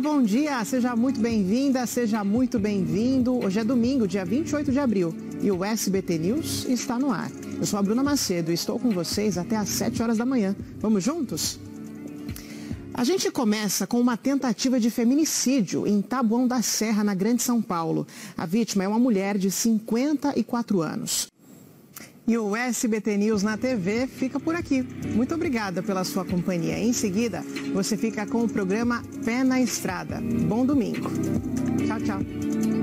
bom dia, seja muito bem-vinda, seja muito bem-vindo. Hoje é domingo, dia 28 de abril, e o SBT News está no ar. Eu sou a Bruna Macedo e estou com vocês até às 7 horas da manhã. Vamos juntos? A gente começa com uma tentativa de feminicídio em Taboão da Serra, na Grande São Paulo. A vítima é uma mulher de 54 anos. E o SBT News na TV fica por aqui. Muito obrigada pela sua companhia. Em seguida, você fica com o programa Pé na Estrada. Bom domingo. Tchau, tchau.